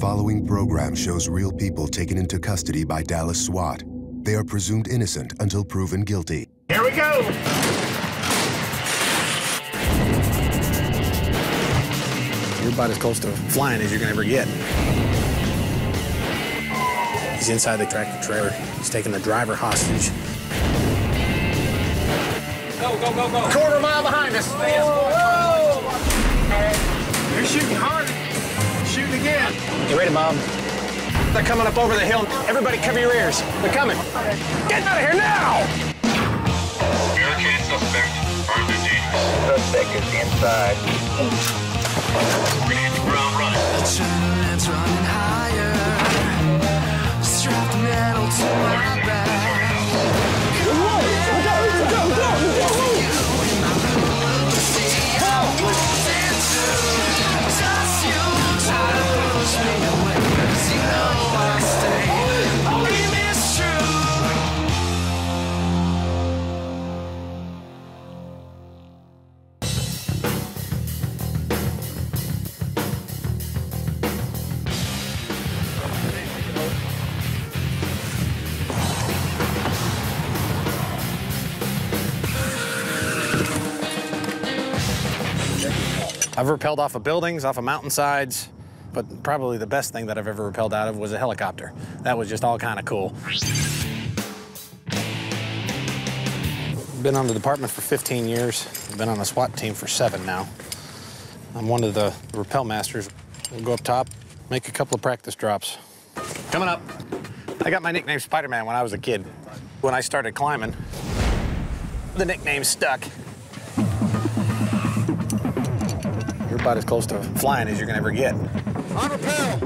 following program shows real people taken into custody by Dallas SWAT. They are presumed innocent until proven guilty. Here we go! You're about as close to flying as you're gonna ever get. He's inside the tractor trailer. He's taking the driver hostage. Go, go, go, go! Quarter mile behind us. You're shooting hard. Shooting again. You ready, Mom? They're coming up over the hill. Everybody cover your ears. They're coming. Get out of here now! Barricade suspect. Armed and dangerous. Suspect is inside. We need the ground running. Adrenaline's running higher. Strapped metal to my back. Just I've rappelled off of buildings, off of mountainsides, but probably the best thing that I've ever rappelled out of was a helicopter. That was just all kind of cool. Been on the department for 15 years. I've been on the SWAT team for seven now. I'm one of the rappel masters. We'll go up top, make a couple of practice drops. Coming up, I got my nickname Spider-Man when I was a kid. When I started climbing, the nickname stuck. About as close to flying as you're gonna ever get. On rappel!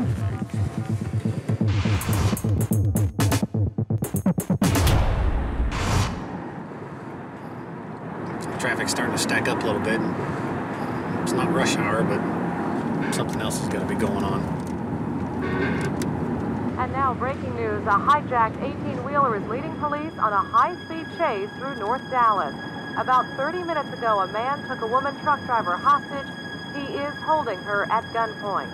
Traffic's starting to stack up a little bit. It's not rush hour, but something else is gonna be going on. And now, breaking news. A hijacked 18-wheeler is leading police on a high-speed chase through North Dallas. About 30 minutes ago, a man took a woman truck driver hostage. He is holding her at gunpoint.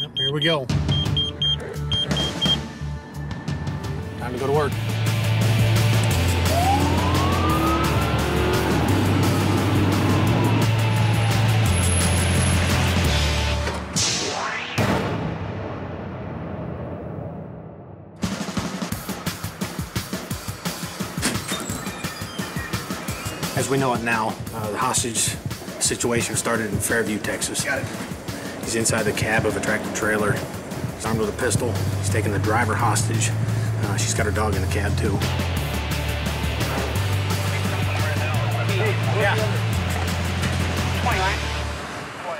Yep, here we go. Time to go to work. As we know it now, uh, the hostage situation started in Fairview, Texas. Got it. He's inside the cab of a tractor trailer. He's armed with a pistol. He's taking the driver hostage. Uh, she's got her dog in the cab, too. Yeah.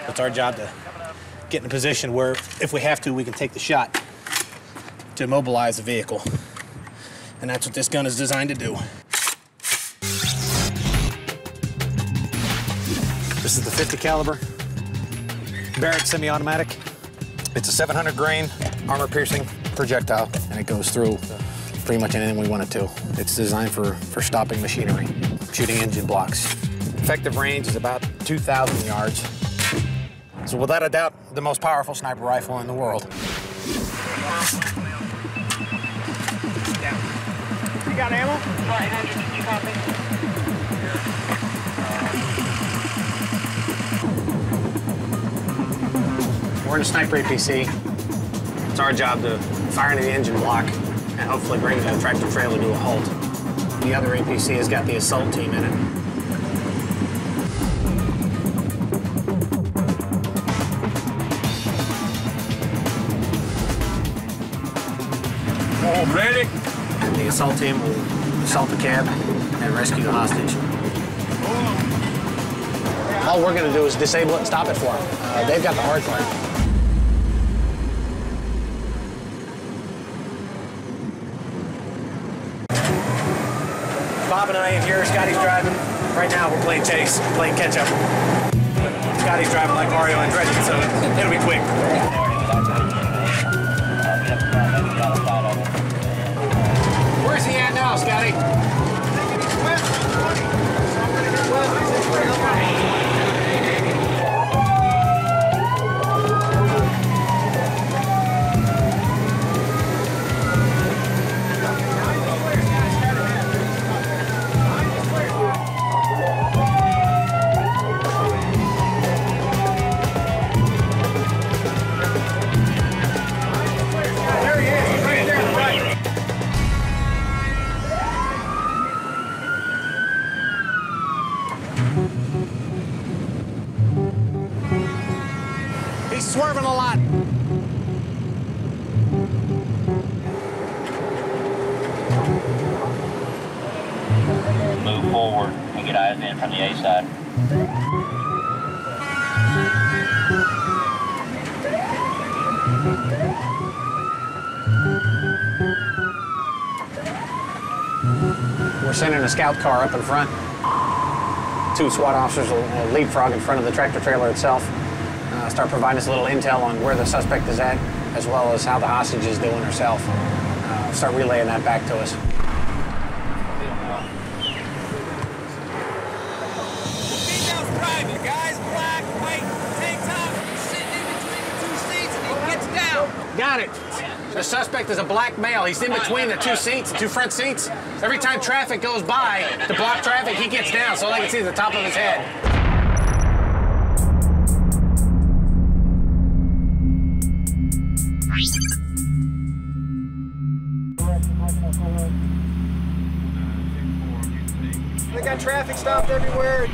It's our job to get in a position where, if we have to, we can take the shot to immobilize the vehicle. And that's what this gun is designed to do. This is the 50 caliber Barrett semi-automatic. It's a 700 grain armor-piercing projectile, and it goes through pretty much anything we want it to. It's designed for, for stopping machinery, shooting engine blocks. Effective range is about 2,000 yards. So without a doubt, the most powerful sniper rifle in the world. You got ammo? We're in a sniper APC. It's our job to fire into the engine block and hopefully bring the tractor trailer to a halt. The other APC has got the assault team in it. Ready? The assault team will assault the cab and rescue the hostage. All we're going to do is disable it and stop it for them. Uh, they've got the hard part. Bob and I are here. Scotty's driving. Right now, we're playing chase, playing catch up. Scotty's driving like Mario and Andretti, so it'll be quick. Where's he at now, Scotty? Side. We're sending a scout car up in front. Two SWAT officers will will leapfrog in front of the tractor trailer itself, uh, start providing us a little intel on where the suspect is at, as well as how the hostage is doing herself. Uh, start relaying that back to us. The suspect is a black male. He's in between the two seats, the two front seats. Every time traffic goes by to block traffic, he gets down so all I can see is the top of his head. They got traffic stopped everywhere.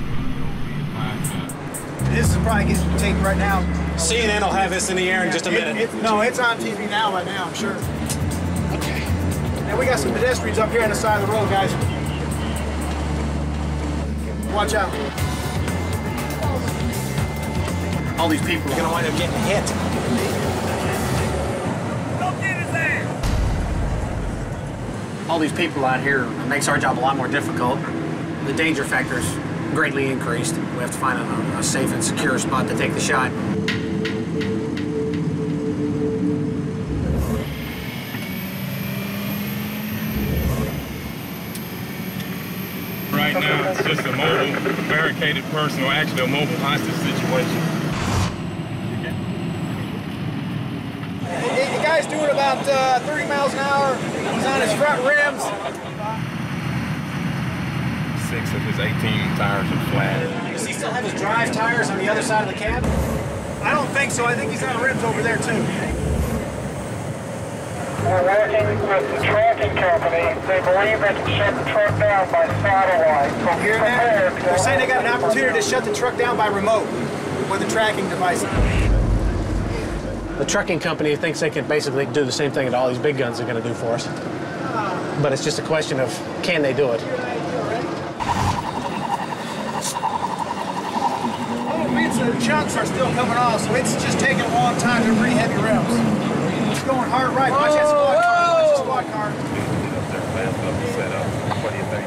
This is probably getting taped right now. CNN will have this in the air in just a It- minute. it- no, it's on TV now, right now, I'm sure. Okay. And we got some pedestrians up here on the side of the road, guys. Watch out. All these people are going to wind up getting hit. Don't get his ass. all these people out here makes our job a lot more difficult. The danger factor's greatly increased. We have to find a, a safe and secure spot to take the shot. Right now, it's just a mobile barricaded person or actually a mobile hostage situation. The, the guy's doing about uh, 30 miles an hour. He's on his front rims. Six of his 18 tires are flat. Does he still have his drive tires on the other side of the cab? I don't think so. I think he's on rims over there, too. We're working with the trucking company. They believe they can shut the truck down by satellite. So Hear that? They're saying they got an opportunity to shut the truck down by remote with a tracking device. The trucking company thinks they can basically do the same thing that all these big guns are going to do for us. But it's just a question of can they do it? Little bits of chunks are still coming off, so it's just taking a long time. They're pretty heavy rims. It's going hard right. Watch that squad car. Watch the squad car. Set up. What do you think?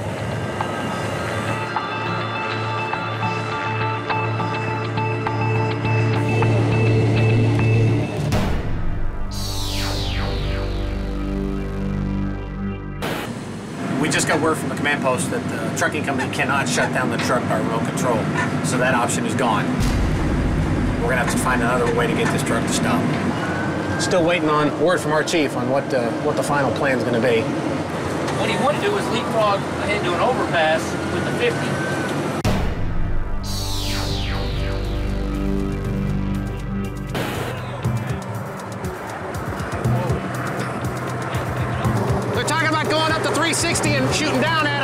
We just got word from the command post that the trucking company cannot shut down the truck by remote control, so that option is gone. We're gonna have to find another way to get this truck to stop. Still waiting on word from our chief on what uh, what the final plan is gonna be. What he wanted to do was leapfrog ahead to an overpass with the 50. They're talking about going up to 360 and shooting down at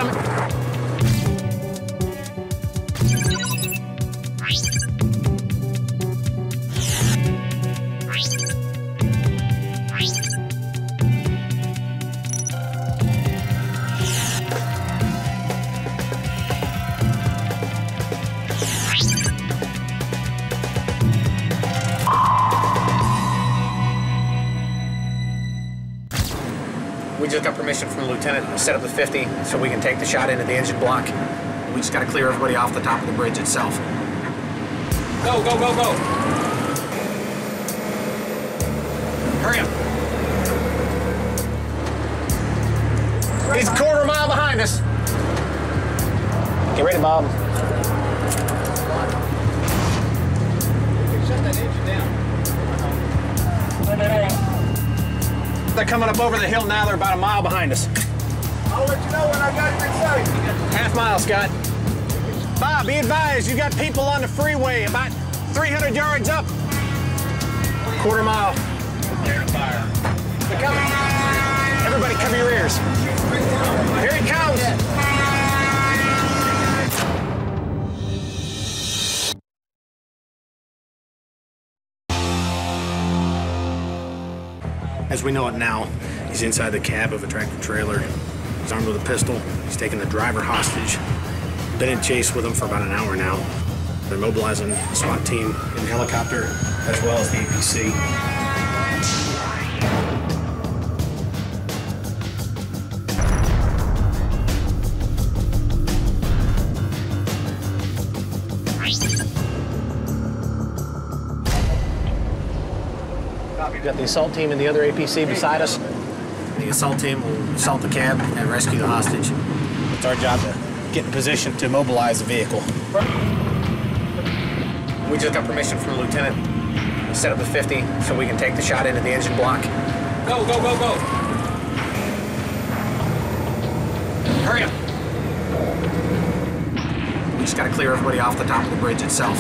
50 so we can take the shot into the engine block. We just got to clear everybody off the top of the bridge itself. Go, go, go, go. Hurry up. He's a quarter mile behind us. Get ready, Bob. Shut that engine down. They're coming up over the hill now. They're about a mile behind us. I'll let you know when I got it in sight. Half mile, Scott. Bob, be advised, you got people on the freeway about 300 yards up. Quarter mile. They're coming. Everybody cover your ears. Here he comes. As we know it now, he's inside the cab of a tractor trailer. He's armed with a pistol. He's taking the driver hostage. Been in chase with him for about an hour now. They're mobilizing the SWAT team in helicopter as well as the APC. Got the assault team and the other APC beside us. The assault team will assault the cab and rescue the hostage. It's our job to get in position to mobilize the vehicle. We just got permission from the lieutenant to set up the 50 so we can take the shot into the engine block. Go, go, go, go. Hurry up. We just gotta clear everybody off the top of the bridge itself.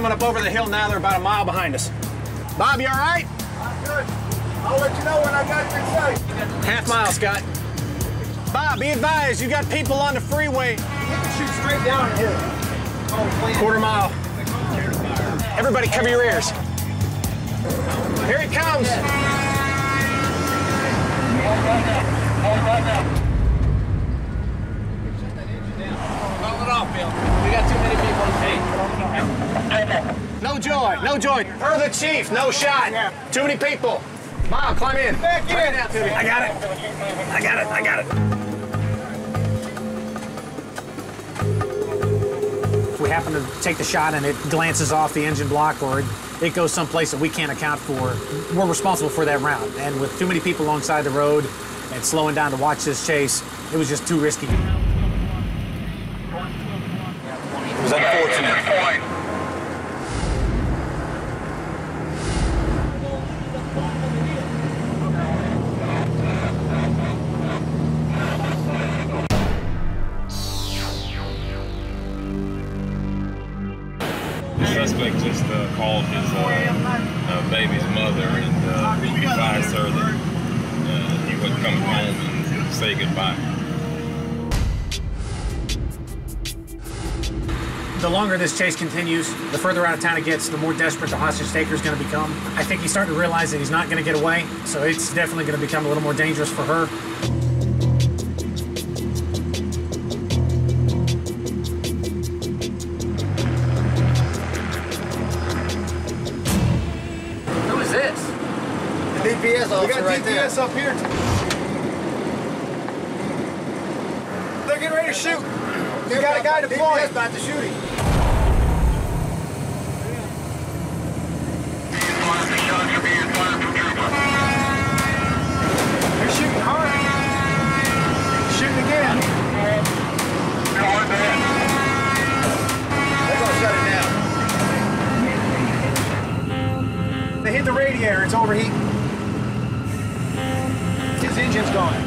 Coming up over the hill now. They're about a mile behind us. Bob, you all right? I'm good. I'll let you know when I got you in sight. Half mile, Scott. Bob, be advised, you got people on the freeway. You can shoot straight down here. Oh, Quarter mile. Everybody cover your ears. Here it comes. Roll it off, Bill. We got too many people in pain. No joy, no joy. Per the chief, no shot. Too many people. Bob, climb in. Back in. Climb down. I got it. I got it. I got it. If we happen to take the shot and it glances off the engine block or it, it goes someplace that we can't account for, we're responsible for that round. And with too many people alongside the road and slowing down to watch this chase, it was just too risky. It was unfortunate. Called his uh, uh, baby's mother and uh, he advised her that he would come home and say goodbye. The longer this chase continues, the further out of town it gets, the more desperate the hostage taker is going to become. I think he's starting to realize that he's not going to get away, so it's definitely going to become a little more dangerous for her. About to shoot him. They're shooting hard. Shooting again. They're gonna shut it down. They hit the radiator. It's overheating. His engine's going.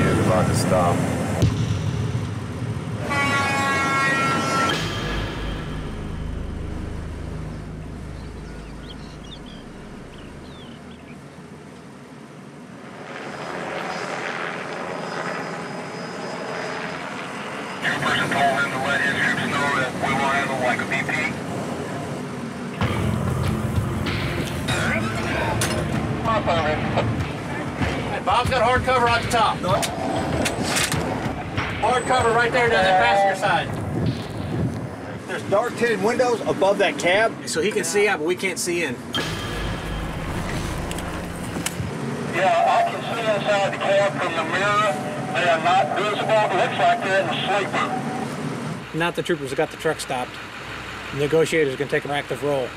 It's about to stop. Your person told him to let his troops know that we will handle like a VP. Hey, Bob's got hard cover on the top. Hard cover right there down that passenger side. There's dark tinted windows above that cab. So he can see out, but we can't see in. Yeah, I can see inside the cab from the mirror. They are not visible. It looks like they're in the sleeper. Now that the troopers have got the truck stopped, the negotiators are going to take an active role.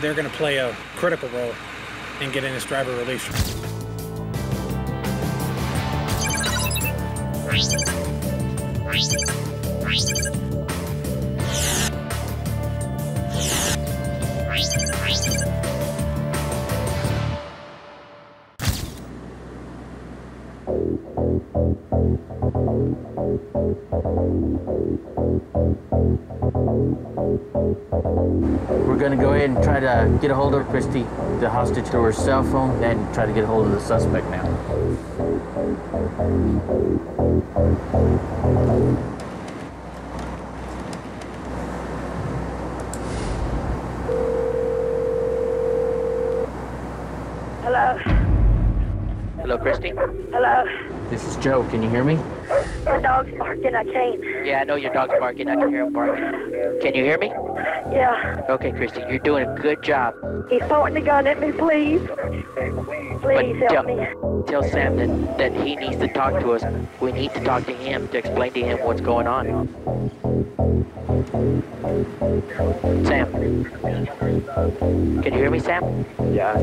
They're going to play a critical role in getting this driver released. We're gonna go ahead and try to get a hold of Christy, the hostage to her cell phone, and try to get a hold of the suspect now. Hello? Hello, Christy? Hello? This is Joe. Can you hear me? My dog's barking. I can't. Yeah, I know your dog's barking. I can hear him barking. Can you hear me? Yeah. Okay, Christy, you're doing a good job. He's pointing the gun at me, please. Please help tell, me. tell Sam that, that he needs to talk to us. We need to talk to him to explain to him what's going on. Sam. Can you hear me, Sam? Yeah.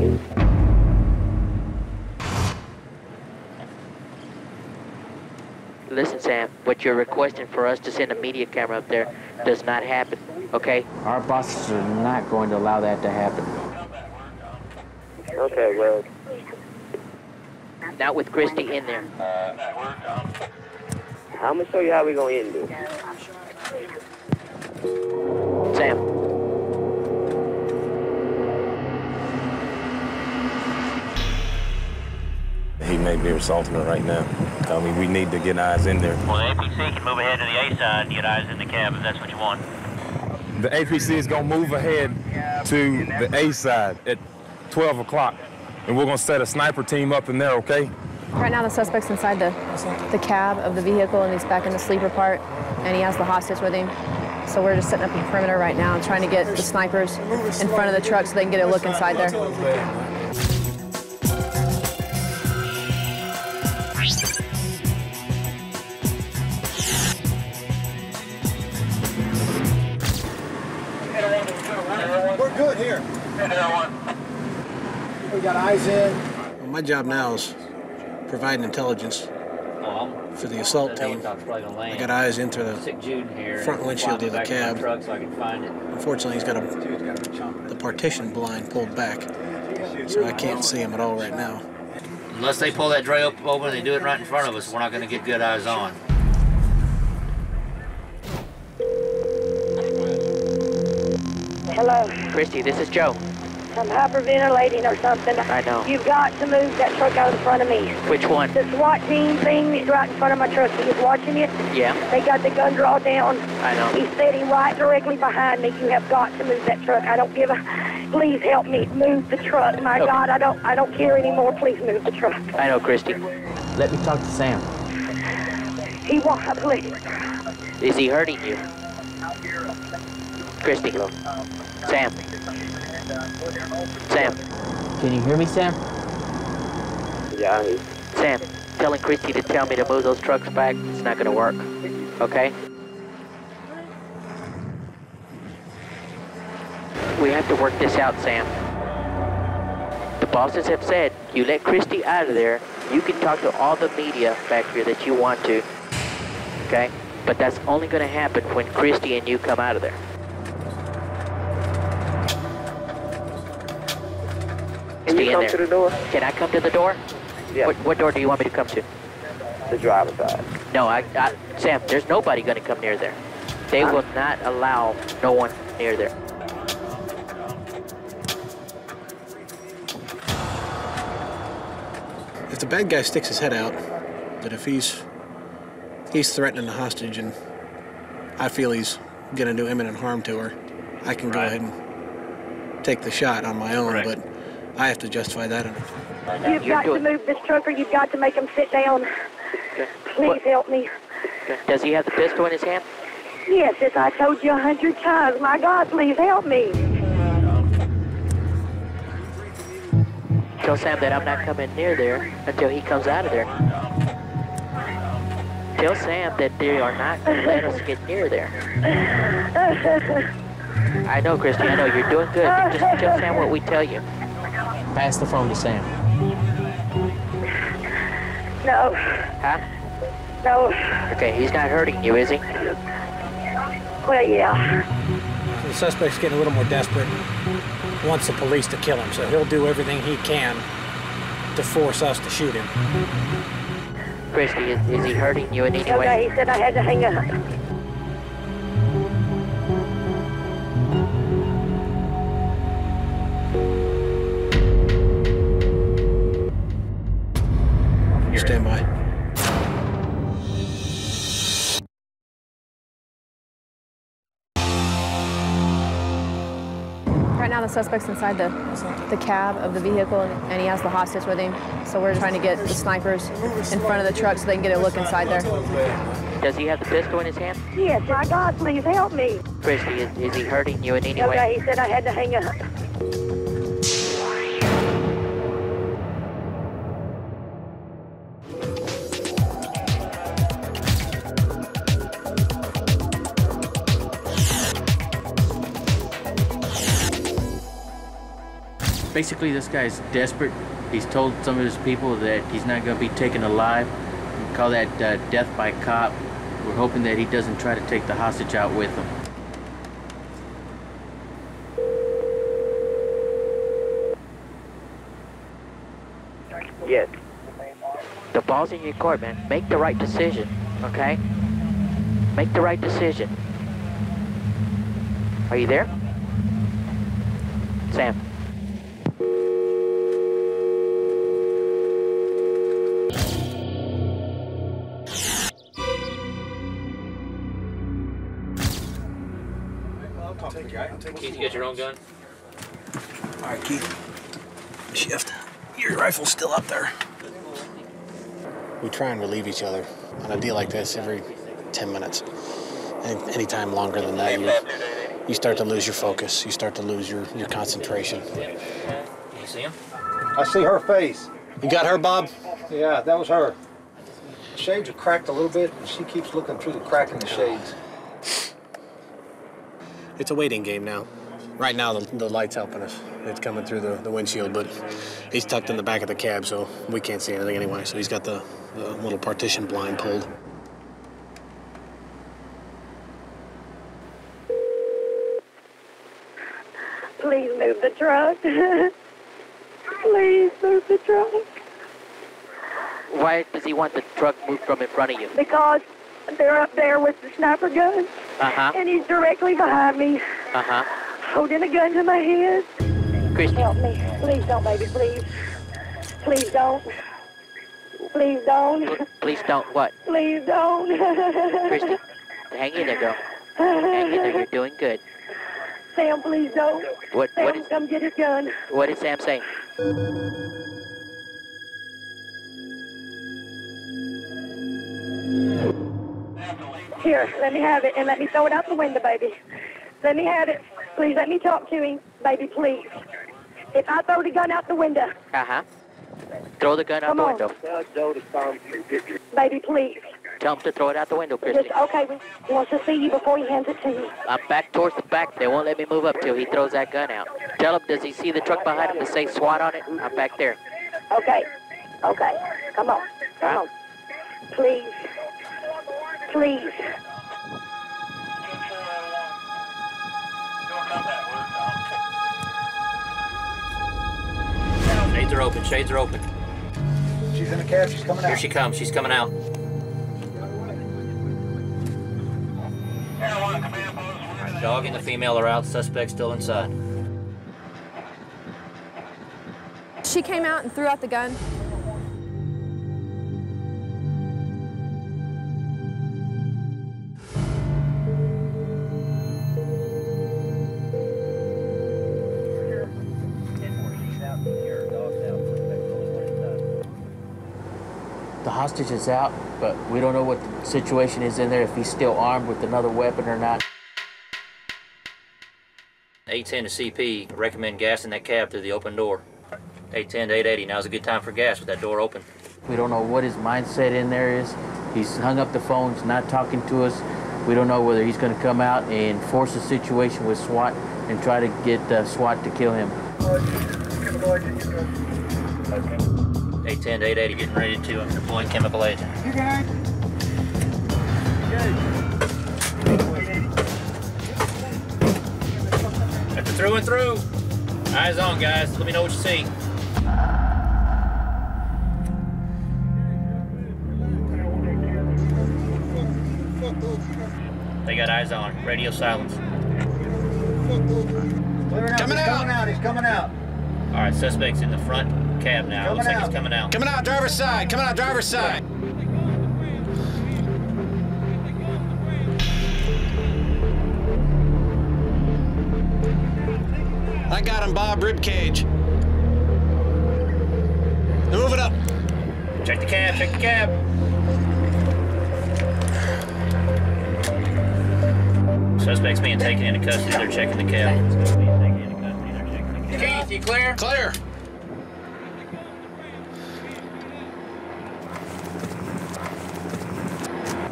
Listen, Sam, what you're requesting for us to send a media camera up there does not happen, okay? Our bosses are not going to allow that to happen. Okay, well, Not with Christy in there. I'm gonna show you how we gonna end this. Sam. He may be assaulting her right now. I mean, we need to get eyes in there. Well, the APC can move ahead to the A side and get eyes in the cab if that's what you want. The APC is gonna move ahead to the A side at 12 o'clock, and we're gonna set a sniper team up in there, okay? Right now, the suspect's inside the, the cab of the vehicle, and he's back in the sleeper part, and he has the hostage with him. So we're just setting up a perimeter right now, trying to get the snipers in front of the truck so they can get a look inside there. We got eyes in. Well, my job now is providing intelligence for the assault team. I got eyes into the front windshield of the cab. Unfortunately, he's got a, the partition blind pulled back, so I can't see him at all right now. Unless they pull that dray up open and they do it right in front of us, we're not going to get good eyes on. Hello? Christy, this is Joe. I'm hyperventilating or something. I know. You've got to move that truck out of front of me. Which one? The SWAT team thing is right in front of my truck. He is watching it. Yeah. They got the gun draw down. I know. He's sitting right directly behind me. You have got to move that truck. I don't give a. Please help me move the truck. My Okay. God, I don't. I don't care anymore. Please move the truck. I know, Christy. Let me talk to Sam. He won't. Please. Is he hurting you? Christy. Sam. Sam. Can you hear me, Sam? Yeah, Sam, telling Christy to tell me to move those trucks back, it's not gonna work. Okay? We have to work this out, Sam. The bosses have said you let Christy out of there, you can talk to all the media back here that you want to. Okay? But that's only gonna happen when Christy and you come out of there. Can you in come there. to the door? Can I come to the door? Yeah. What, what door do you want me to come to? The driver's side. No, I, I, Sam, there's nobody going to come near there. They will not allow no one near there. If the bad guy sticks his head out, that if he's he's threatening the hostage and I feel he's gonna do imminent harm to her, I can go ahead and take the shot on my own. But I have to justify that. You've got to move this truck, or you've got to make him sit down. Please help me. Does he have the pistol in his hand? Yes, as I told you a hundred times. My God, please help me. Tell Sam that I'm not coming near there until he comes out of there. Tell Sam that they are not going to let us get near there. I know, Christy. I know you're doing good. Just tell Sam what we tell you. Pass the phone to Sam. No, Huh? no. Okay, he's not hurting you, is he? Well, yeah. The suspect's getting a little more desperate. Wants the police to kill him, so he'll do everything he can to force us to shoot him. Christy, is, is he hurting you in any way? Okay, he said I had to hang up. The suspect's inside the, the cab of the vehicle, and, and he has the hostage with him. So we're trying to get the snipers in front of the truck so they can get a look inside there. Does he have the pistol in his hand? Yes, my God, please help me. Christy, is, is he hurting you in any way? Okay, he said I had to hang up. Basically, this guy's desperate. He's told some of his people that he's not going to be taken alive. We call that uh, death by cop. We're hoping that he doesn't try to take the hostage out with him. Yes. The ball's in your court, man. Make the right decision, okay? Make the right decision. Are you there? Sam. You got your own gun? All right, Keith. Shift. Your rifle's still up there. We try and relieve each other on a deal like this every 10 minutes. Any, time longer than that, you, you start to lose your focus. You start to lose your, your concentration. You see him? I see her face. You got her, Bob? Yeah, that was her. The shades are cracked a little bit, and she keeps looking through the crack in the shades. It's a waiting game now. Right now, the, the light's helping us. It's coming through the, the windshield, but he's tucked in the back of the cab, so we can't see anything anyway. So he's got the, the little partition blind pulled. Please move the truck. Please move the truck. Why does he want the truck moved from in front of you? Because they're up there with the sniper gun, Uh-huh. and he's directly behind me, Uh-huh. Holding a gun to my head. Christy. Help me. Please don't, baby, please. Please don't. Please don't. Please don't what? Please don't. Christy, hang in there, girl. Hang in there. You're doing good. Sam, please don't. What Sam, what is come get his gun. what is Sam saying? Here, let me have it, and let me throw it out the window, baby. Let me have it. Please let me talk to him, baby, please. If I throw the gun out the window, Uh-huh. Throw the gun out Come the on. window. Tell Joe to come. baby, please. Tell him to throw it out the window, Christy. Just, okay, he wants to see you before he hands it to you. I'm back towards the back. They won't let me move up till he throws that gun out. Tell him, does he see the truck behind him to say SWAT on it? I'm back there. Okay, okay, come on, come on. Please, please. Shades are open. Shades are open. She's in the cab. She's coming out. Here she comes. She's coming out. Alright, Dog and the female are out. Suspect still inside. She came out and threw out the gun. Hostage is out, but we don't know what the situation is in there, if he's still armed with another weapon or not. 810 to CP. Recommend gassing that cab through the open door. 810 to 880. Now's a good time for gas with that door open. We don't know what his mindset in there is. He's hung up the phones, not talking to us. We don't know whether he's going to come out and force a situation with SWAT and try to get uh, SWAT to kill him. 810 880 getting ready to um, deploy chemical agent. You guys. That's through and through. Eyes on, guys. Let me know what you see. They got eyes on. Radio silence. Coming out. Coming out. He's coming out. All right, suspect's in the front cab now. Coming Looks like he's coming out. Coming out driver's side. Coming out driver's side. I got him, Bob. Rib cage. Move it up. Check the cab. Check the cab. Suspect's being taken into custody. They're checking the cab. Keith, you clear? Clear.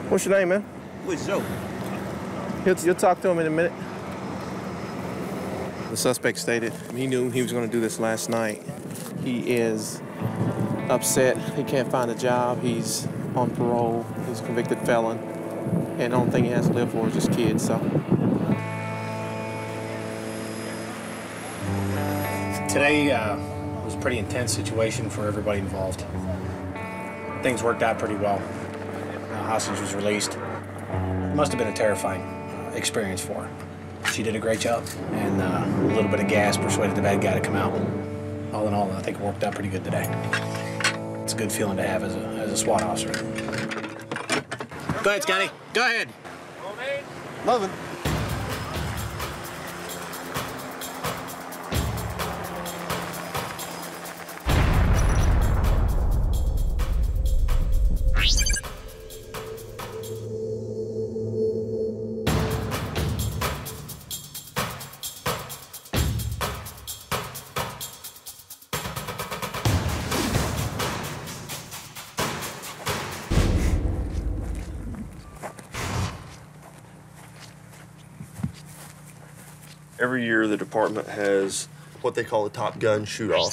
What's your name, man? Who's Joe? You'll, you'll talk to him in a minute. The suspect stated he knew he was going to do this last night. He is upset. He can't find a job. He's on parole. He's a convicted felon. And the only thing he has to live for is his kids, so. Today uh, was a pretty intense situation for everybody involved. Things worked out pretty well. The hostage was released. It must have been a terrifying uh, experience for her. She did a great job, and uh, a little bit of gas persuaded the bad guy to come out. All in all, I think it worked out pretty good today. It's a good feeling to have as a, as a SWAT officer. Go ahead, Scotty. Go ahead. Loving. Every year, the department has what they call a Top Gun shoot off.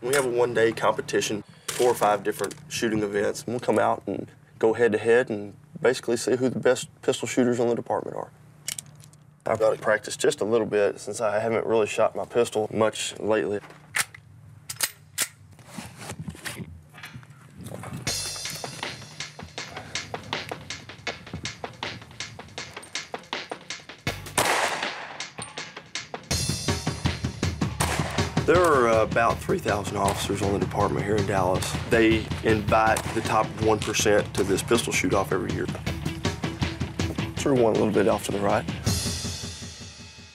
We have a one day competition, four or five different shooting events, and we'll come out and go head to head and basically see who the best pistol shooters in the department are. I've got to practice just a little bit since I haven't really shot my pistol much lately. 3,000 officers on the department here in Dallas. They invite the top 1% to this pistol shoot-off every year. Sort of one a little bit off to the right.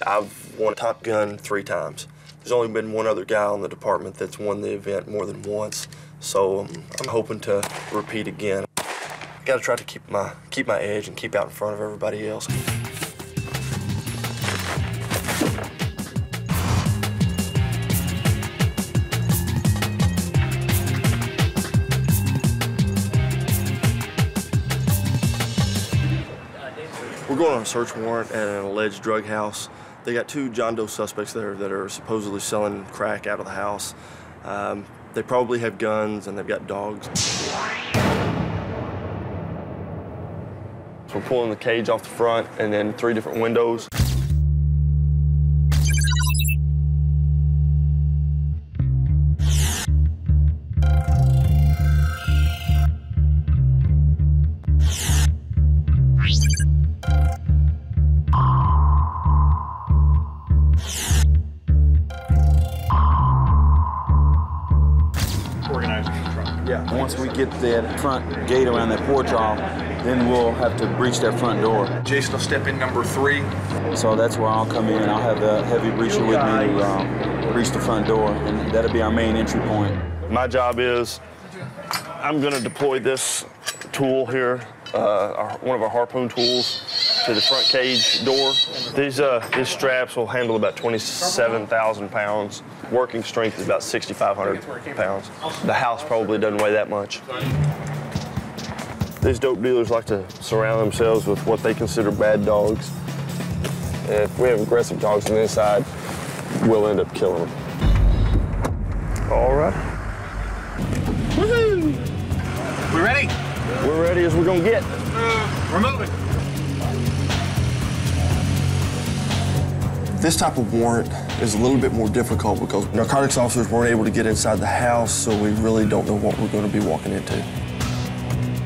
I've won Top Gun three times. There's only been one other guy on the department that's won the event more than once, so I'm hoping to repeat again. Got to try to keep my keep my edge and keep out in front of everybody else. Search warrant at an alleged drug house. They got two John Doe suspects there that are supposedly selling crack out of the house. Um, they probably have guns and they've got dogs. So we're pulling the cage off the front and then three different windows. That front gate around that porch off, then we'll have to breach that front door. Jason will step in number three. So that's where I'll come in. I'll have the heavy breacher with me to um, breach the front door, and that'll be our main entry point. My job is I'm going to deploy this tool here, uh, our, one of our harpoon tools, to the front cage door. These, uh, these straps will handle about 27,000 pounds. Working strength is about 6,500 pounds. The house probably doesn't weigh that much. These dope dealers like to surround themselves with what they consider bad dogs. And if we have aggressive dogs on the inside, we'll end up killing them. All right. Woohoo! We ready? We're ready as we're gonna get. We're moving. This type of warrant is a little bit more difficult because narcotics officers weren't able to get inside the house, so we really don't know what we're going to be walking into.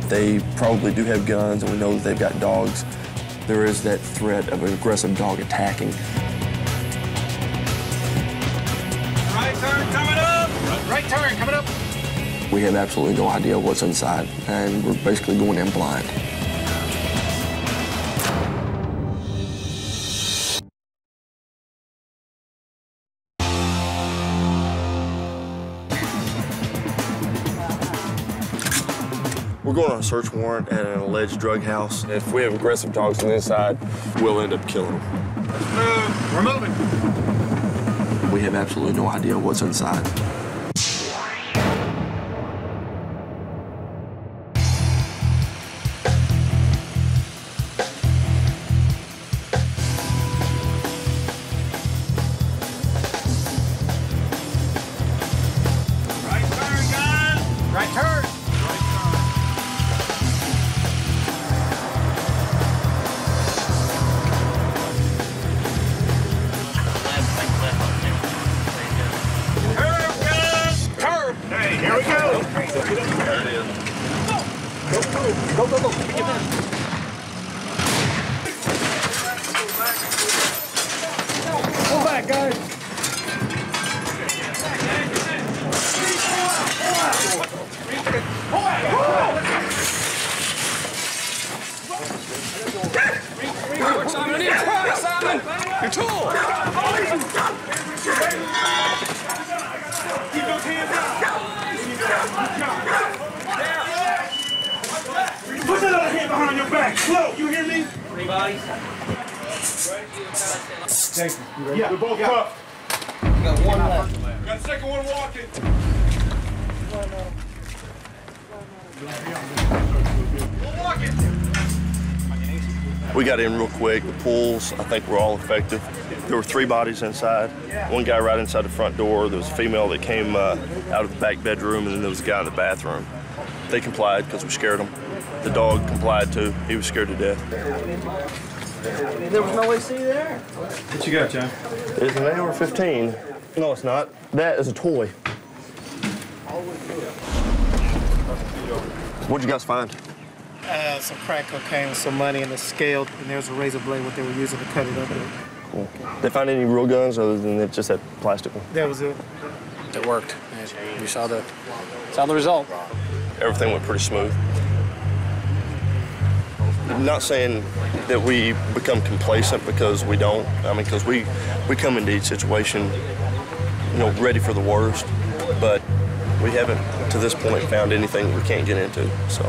they probably do have guns and we know that they've got dogs, there is that threat of an aggressive dog attacking. Right turn coming up. Right turn coming up. We have absolutely no idea what's inside, and we're basically going in blind. Going on a search warrant at an alleged drug house. If we have aggressive dogs on the inside, we'll end up killing them. Move. We're moving. We have absolutely no idea what's inside. The I think, we were all effective. There were three bodies inside. One guy right inside the front door. There was a female that came uh, out of the back bedroom, and then there was a guy in the bathroom. They complied because we scared them. The dog complied too. He was scared to death. There was no AC there. What you got, John? It's an AR-15. No, it's not. That is a toy. What'd you guys find? Uh, some crack cocaine, some money, and a scale, and there's a razor blade what they were using to cut it up. Cool. They found any real guns other than that- just that plastic one? That was it. It worked. You saw the saw the result. Everything went pretty smooth. I'm not saying that we become complacent because we don't. I mean, because we we come into each situation, you know, ready for the worst. But we haven't, to this point, found anything we can't get into. So.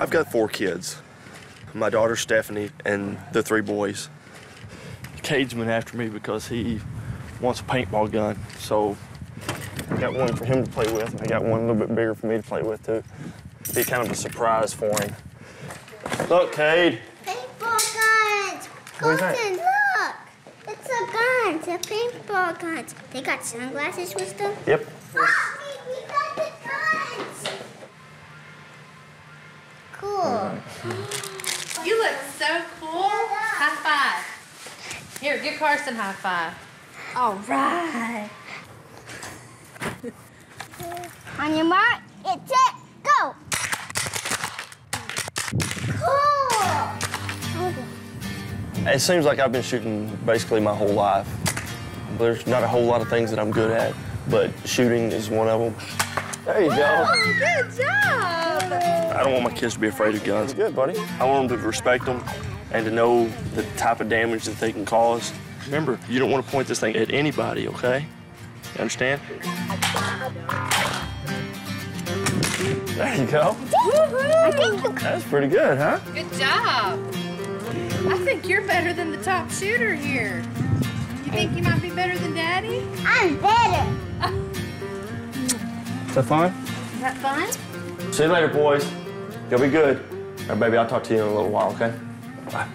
I've got four kids. My daughter Stephanie and the three boys. Been after me because he wants a paintball gun. So I got one for him to play with, and I got one a little bit bigger for me to play with too. Be kind of a surprise for him. Look, Cade. Paintball guns! What do you? Colton, look! It's a gun. It's a paintball guns. They got sunglasses with them? Yep. Ah, we, we got the guns! Cool. You look so cool. High five. Here, give Carson high five. All right. On your mark, get set, go! Cool! It seems like I've been shooting basically my whole life. There's not a whole lot of things that I'm good at, but shooting is one of them. There you go. Oh, good job. I don't want my kids to be afraid of guns. Good, buddy. I want them to respect them and to know the type of damage that they can cause. Remember, you don't want to point this thing at anybody, okay? You understand? There you go. That's pretty good, huh? Good job. I think you're better than the top shooter here. You think you might be better than Daddy? I'm better. Is that fun? Is that fun? See you later, boys. You'll be good. All right, baby, I'll talk to you in a little while, okay? Bye.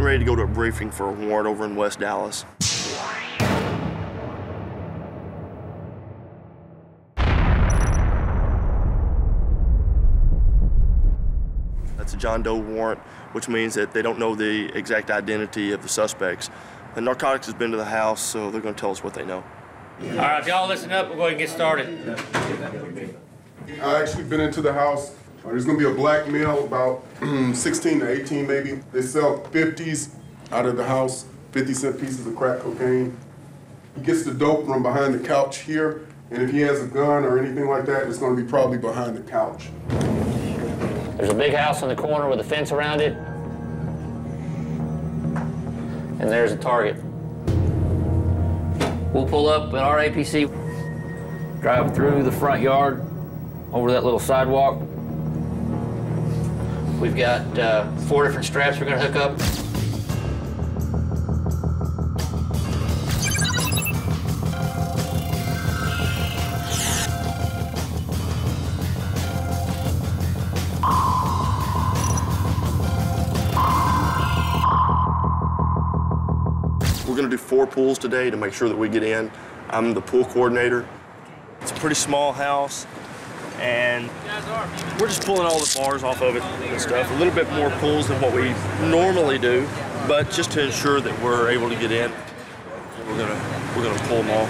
Getting ready to go to a briefing for a warrant over in West Dallas. That's a John Doe warrant, which means that they don't know the exact identity of the suspects. The narcotics has been to the house, so they're going to tell us what they know. All right, if y'all listen up, we'll go ahead and get started. I actually been into the house. There's gonna be a black male, about 16 to 18 maybe. They sell 50s out of the house, 50 cent pieces of crack cocaine. He gets the dope from behind the couch here, and if he has a gun or anything like that, it's gonna be probably behind the couch. There's a big house in the corner with a fence around it. And there's a target. We'll pull up in our APC, drive through the front yard, over that little sidewalk. We've got uh, four different straps we're gonna hook up. We're to do four pulls today to make sure that we get in. I'm the pull coordinator. It's a pretty small house, and we're just pulling all the bars off of it and stuff. A little bit more pulls than what we normally do, but just to ensure that we're able to get in, we're gonna we're gonna pull them all.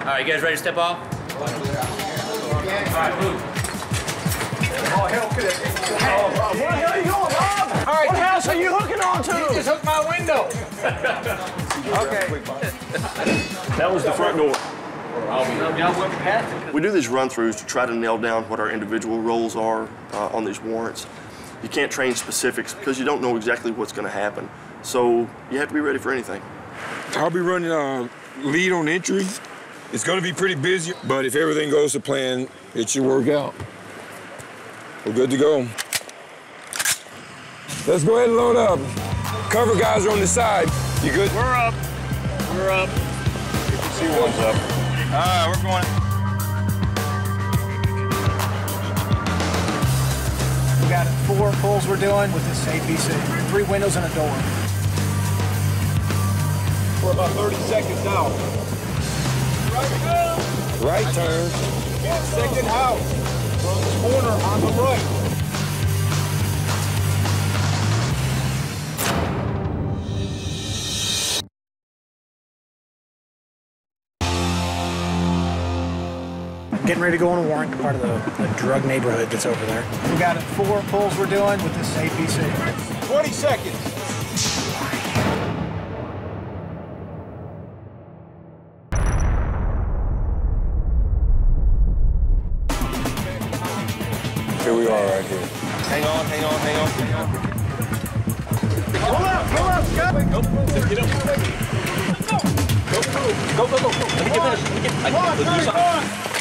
All right, you guys ready to step off? All right, move. Oh, hell, could it? Where the hell are you going, Bob? All right, what house are you hooking on to? You just hooked my window. okay. That was the front door. We do these run-throughs to try to nail down what our individual roles are uh, on these warrants. You can't train specifics because you don't know exactly what's going to happen. So you have to be ready for anything. I'll be running uh, lead on entry. It's going to be pretty busy, but if everything goes to plan, it should work out. We're good to go. Let's go ahead and load up. Cover guys are on the side. You good? We're up. We're up. You can See one's up. All right, we're going. We got four pulls we're doing with this APC. Three windows and a door. We're about 30 seconds out. Right turn. Second house. From the corner on the right. Getting ready to go on a warrant, part of the, the drug neighborhood that's over there. We got four pulls we're doing with this APC. 20 seconds. Here we are right here. Hang on, hang on, hang on, hang on. Pull out, pull out, Scott. Go, get up. Go, go, go, go, go. Let me get finished. Let me get, I can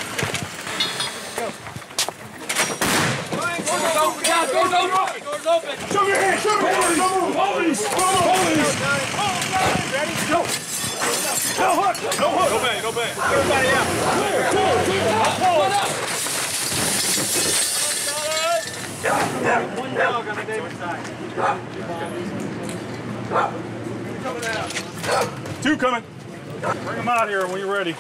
put these on. Doors open. Doors open. Show your hand. Show your hand. Police. Police. Ready? Go. No hook. No hook. No bang. No bang. Everybody out. Clear. Clear. Clear. Pull up. One dog on the David side. Two coming. Bring them out here when you're ready.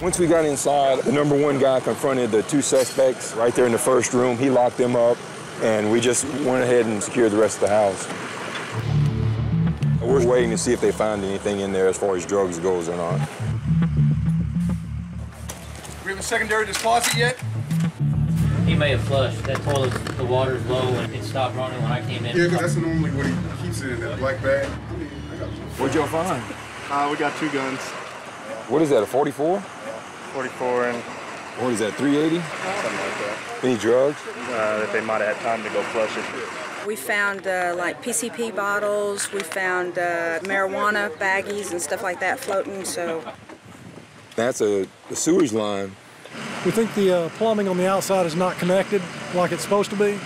Once we got inside, the number one guy confronted the two suspects right there in the first room. He locked them up, and we just went ahead and secured the rest of the house. We're waiting to see if they find anything in there as far as drugs goes or not. We have a secondary to this closet yet? He may have flushed. That toilet, the water's low and it stopped running when I came in. Yeah, that's normally what he keeps it in that black bag. What'd y'all find? Uh, we got two guns. What is that, a 44? Yeah, 44 and What is that, 380? something like that. Any drugs? Uh, that they might have had time to go flush it. We found uh, like PCP bottles, we found uh, marijuana baggies and stuff like that floating, so That's a, a sewage line. We think the uh, plumbing on the outside is not connected like it's supposed to be.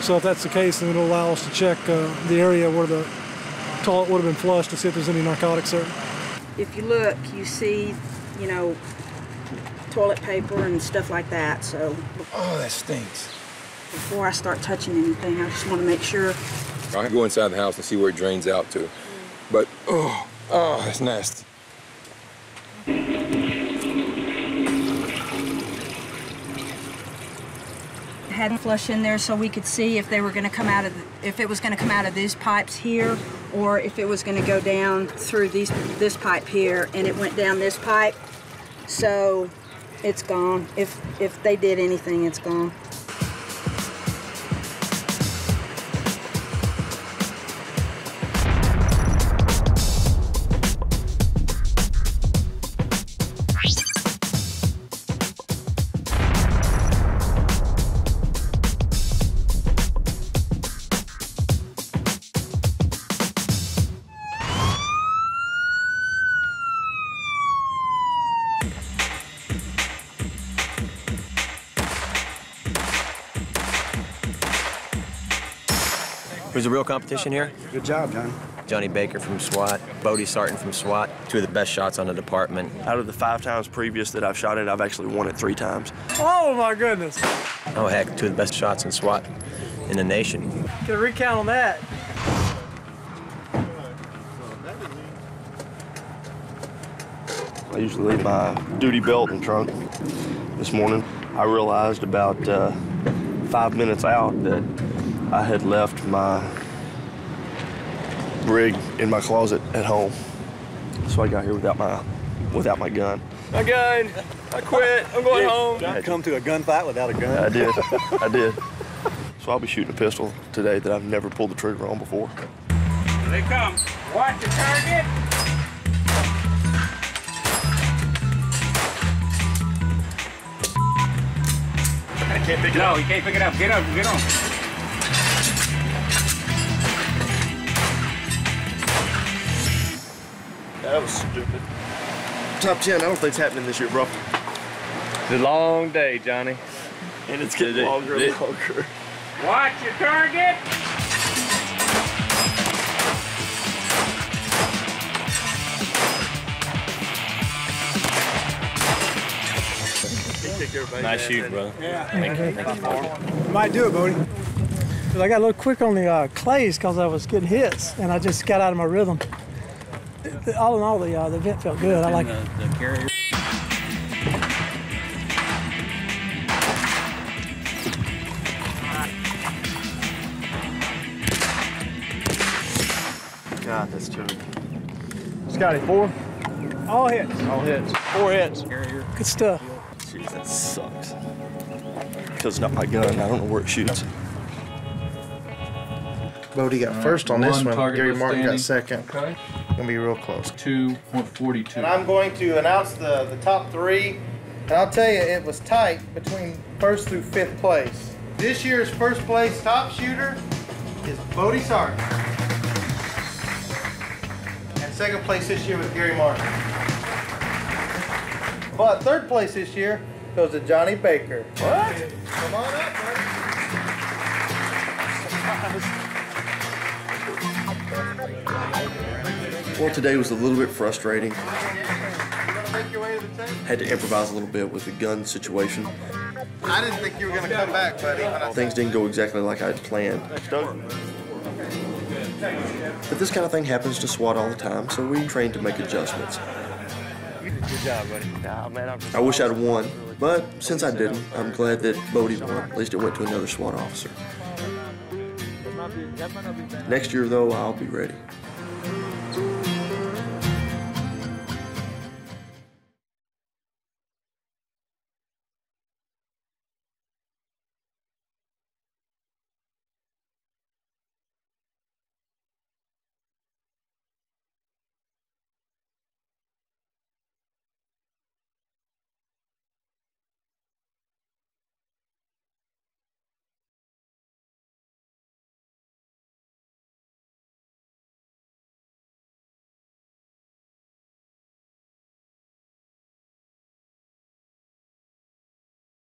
So if that's the case, then it'll allow us to check uh, the area where the toilet would have been flushed to see if there's any narcotics there. If you look, you see you know, toilet paper and stuff like that. So Oh, that stinks. before I start touching anything, I just want to make sure. I can go inside the house and see where it drains out to. But, oh, oh, that's nasty. Had flush in there so we could see if they were going to come out of the, if it was going to come out of these pipes here or if it was going to go down through these this pipe here and it went down this pipe. So it's gone. If if they did anything it's gone competition here? Good job, Johnny. Johnny Baker from SWAT, Bodie Sarton from SWAT, two of the best shots on the department. Out of the five times previous that I've shot it, I've actually won it three times. Oh my goodness. Oh heck, two of the best shots in SWAT in the nation. Get a recount on that. I usually leave my duty belt and trunk. This morning, I realized about uh, five minutes out that I had left my rig in my closet at home. So I got here without my without my gun. My gun. I quit. I'm going home. Don't come to a gunfight without a gun. I did. I did. So I'll be shooting a pistol today that I've never pulled the trigger on before. Here they come. Watch the target. I can't pick it no, up. you can't pick it up. Get up. Get on. That was stupid. Top 10, I don't think it's happening this year, bro. It's a long day, Johnny. And it's getting longer and longer. Watch your target. Nice shoot, brother. Yeah. Thank you. Thank you. You might do it, Bodie. 'Cause I got a little quick on the uh, clays because I was getting hits, and I just got out of my rhythm. It- it- All in all, the uh, the event felt good. I like it. the carrier. God, that's terrible. Scotty, four? All hits. All hits. Four hits. Good stuff. Jeez, that sucks. Because not my gun, I don't know where it shoots. Bodie got first on this One one. Gary was Martin got second. Okay. Gonna be real close. 2.42. And I'm going to announce the, the top three. And I'll tell you, it was tight between first through fifth place. This year's first place top shooter is Bodie Sark. And second place this year was Gary Martin. But third place this year goes to Johnny Baker. What? Come on up, buddy. Well, today was a little bit frustrating. You wanna make your way to the tank? Had to improvise a little bit with the gun situation. I didn't think you were gonna come back, buddy. Things didn't go exactly like I had planned. But this kind of thing happens to SWAT all the time, so we train to make adjustments. Good job, buddy. Nah, man, I wish I'd won, but since I didn't, I'm glad that Bodie won. At least it went to another SWAT officer. Next year, though, I'll be ready.